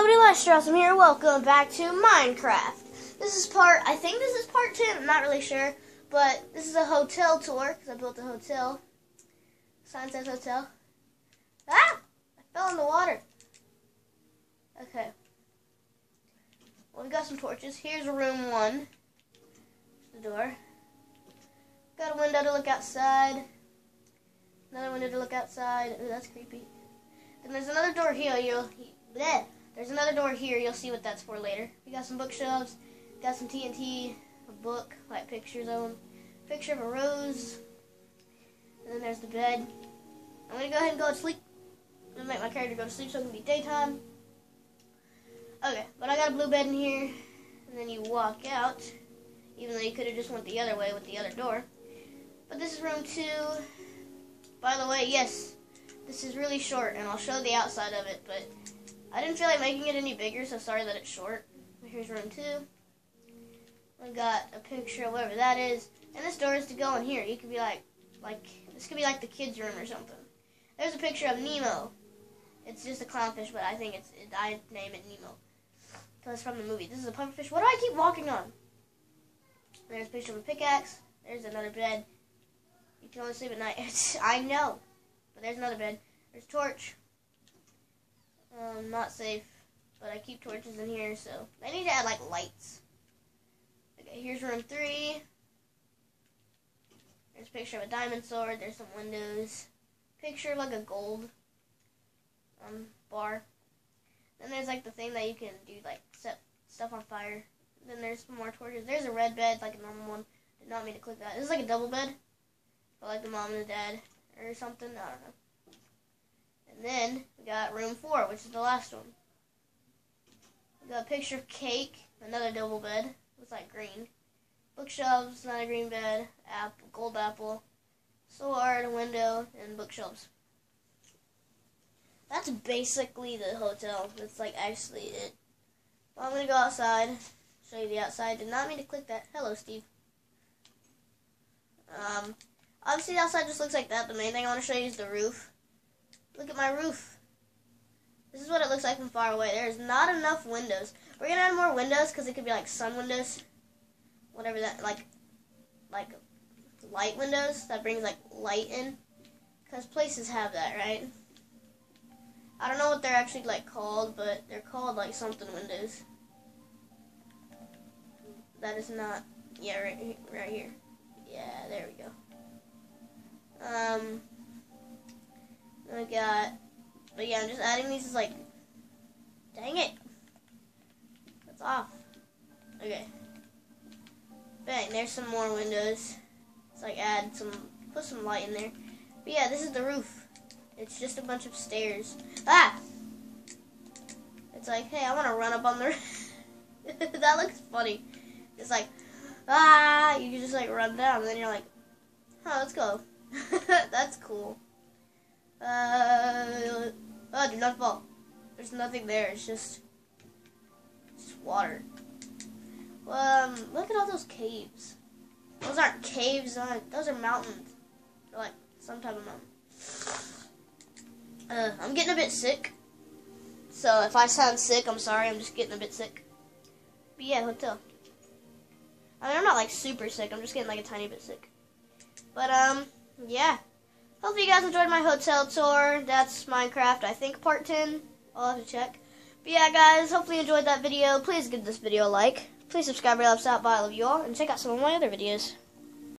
Liberty Lester, I'm here. Welcome back to Minecraft. This is part, I think this is part 10, I'm not really sure. But this is a hotel tour, because I built a hotel. Sign says hotel. Ah! I fell in the water. Okay. Well, we got some torches. Here's room one. The door. Got a window to look outside. Another window to look outside. Ooh, that's creepy. Then there's another door here. You'll bleh. There's another door here. You'll see what that's for later. We got some bookshelves. Got some TNT. A book, like pictures of them. Picture of a rose. And then there's the bed. I'm gonna go ahead and go to sleep. I'm gonna make my character go to sleep so it can be daytime. Okay, but I got a blue bed in here. And then you walk out. Even though you could have just went the other way with the other door. But this is room two. By the way, yes, this is really short, and I'll show the outside of it, but I didn't feel like making it any bigger, so sorry that it's short. Here's room two. We got a picture of whatever that is, and this door is to go in here. You could be like, like this could be like the kids' room or something. There's a picture of Nemo. It's just a clownfish, but I think it's it, I name it Nemo because it's from the movie. This is a pufferfish. What do I keep walking on? There's a picture of a pickaxe. There's another bed. You can only sleep at night. I know. But there's another bed. There's a torch. Um, not safe. But I keep torches in here, so I need to add like lights. Okay, here's room three. There's a picture of a diamond sword. There's some windows. Picture of like a gold um, bar. Then there's like the thing that you can do like set stuff on fire. Then there's more torches. There's a red bed, like a normal one. Did not mean to click that. This is like a double bed. For like the mom and the dad or something. I don't know. Then we got room four, which is the last one. We got a picture of cake, another double bed. Looks like green. Bookshelves, not a green bed. Apple, gold apple. Sword, window, and bookshelves. That's basically the hotel. That's like actually it. Well, I'm gonna go outside. Show you the outside. Did not mean to click that. Hello, Steve. Um, obviously the outside just looks like that. The main thing I want to show you is the roof. Look at my roof. This is what it looks like from far away. There's not enough windows. We're gonna add more windows because it could be like sun windows, whatever that like, like light windows that brings like light in. Because places have that, right? I don't know what they're actually like called, but they're called like something windows. That is not. Yeah, right, right here. Yeah, there we go. Um, I got. But yeah, I'm just adding these. Is like, dang it, that's off. Okay. Bang. There's some more windows. It's like add some, put some light in there. But yeah, this is the roof. It's just a bunch of stairs. Ah! It's like, hey, I want to run up on the. that looks funny. It's like, ah! You can just like run down, and then you're like, huh, let's go. That's cool. Uh, oh, do not fall. There's nothing there. It's just, it's just water. Um, look at all those caves. Those aren't caves. Those are mountains. They're like some type of mountain. Uh, I'm getting a bit sick. So if I sound sick, I'm sorry. I'm just getting a bit sick. But yeah, hotel. I mean, I'm not like super sick. I'm just getting like a tiny bit sick. But um, yeah. Hopefully you guys enjoyed my hotel tour. That's Minecraft, I think, part 10. I'll have to check. But yeah, guys, hopefully you enjoyed that video. Please give this video a like. Please subscribe or helps out. Bye, I love you all. And check out some of my other videos.